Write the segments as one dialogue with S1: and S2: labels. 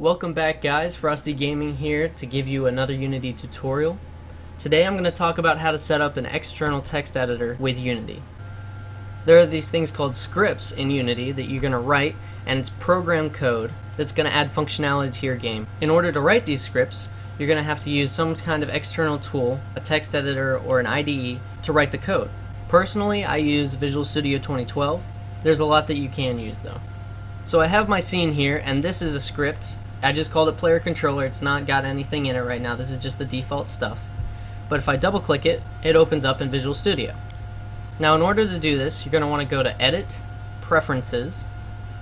S1: Welcome back guys, Frosty Gaming here to give you another Unity tutorial. Today I'm going to talk about how to set up an external text editor with Unity. There are these things called scripts in Unity that you're going to write and it's program code that's going to add functionality to your game. In order to write these scripts, you're going to have to use some kind of external tool, a text editor or an IDE, to write the code. Personally, I use Visual Studio 2012. There's a lot that you can use though. So I have my scene here, and this is a script I just called it player controller. It's not got anything in it right now. This is just the default stuff. But if I double click it, it opens up in Visual Studio. Now in order to do this, you're going to want to go to Edit, Preferences,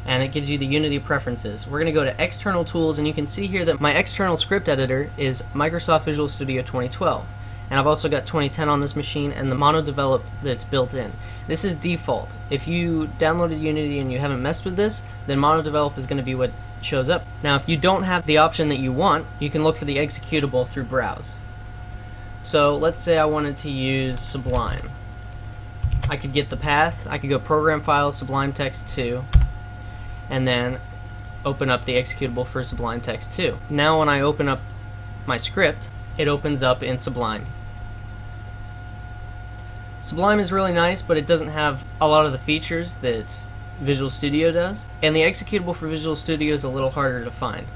S1: and it gives you the Unity preferences. We're going to go to External Tools, and you can see here that my external script editor is Microsoft Visual Studio 2012. And I've also got 2010 on this machine and the MonoDevelop that's built in. This is default. If you downloaded Unity and you haven't messed with this, then MonoDevelop is going to be what shows up. Now if you don't have the option that you want, you can look for the executable through Browse. So let's say I wanted to use Sublime. I could get the path, I could go Program Files, Sublime Text 2, and then open up the executable for Sublime Text 2. Now when I open up my script, it opens up in Sublime. Sublime is really nice, but it doesn't have a lot of the features that Visual Studio does, and the executable for Visual Studio is a little harder to find.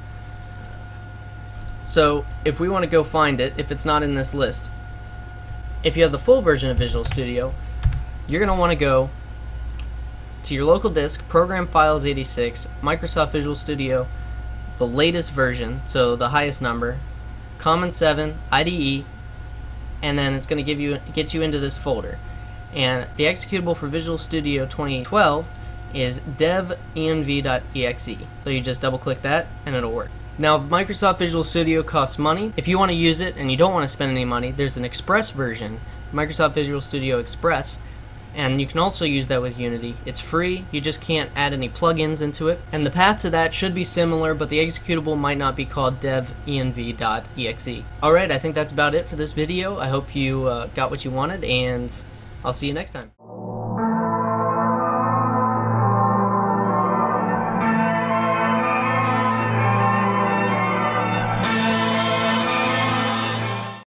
S1: So if we want to go find it, if it's not in this list, if you have the full version of Visual Studio, you're going to want to go to your local disk, Program Files 86, Microsoft Visual Studio, the latest version, so the highest number, Common 7, IDE, and then it's going to give you get you into this folder. And the executable for Visual Studio 2012 is devenv.exe. So you just double click that and it'll work. Now Microsoft Visual Studio costs money. If you want to use it and you don't want to spend any money, there's an Express version, Microsoft Visual Studio Express, and you can also use that with Unity. It's free, you just can't add any plugins into it. And the path to that should be similar, but the executable might not be called devenv.exe. Alright, I think that's about it for this video. I hope you uh, got what you wanted, and I'll see you next time.